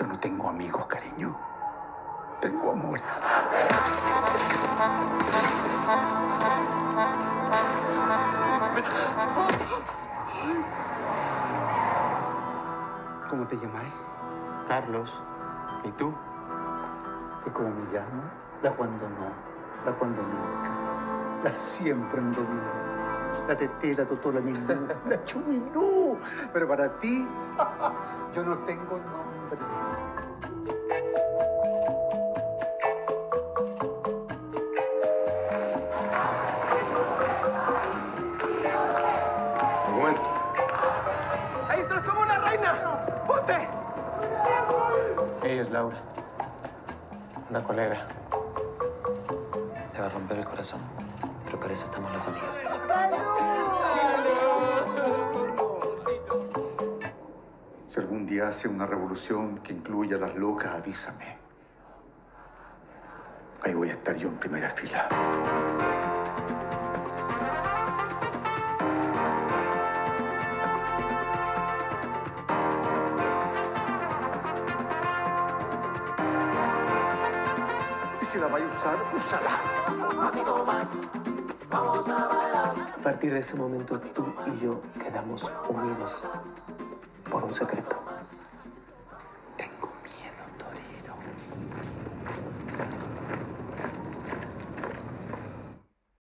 no tengo amigos, cariño. Tengo amores. ¿Cómo te llamáis? Carlos, ¿y tú? ¿Y cómo me llamo? La cuando no, la cuando nunca, la siempre en domingo, la tete, la totó, la milú, la chumilú. Pero para ti, yo no tengo nombre. Argumento. ¡Ahí estás como una reina! ¡Ponte! Ella es Laura. Una colega. Te va a romper el corazón, pero para eso estamos las amigas. Si algún día hace una revolución que incluya a las locas, avísame. Ahí voy a estar yo en primera fila. Si la vais a usar, úsala. A partir de ese momento, tú y yo quedamos unidos por un secreto.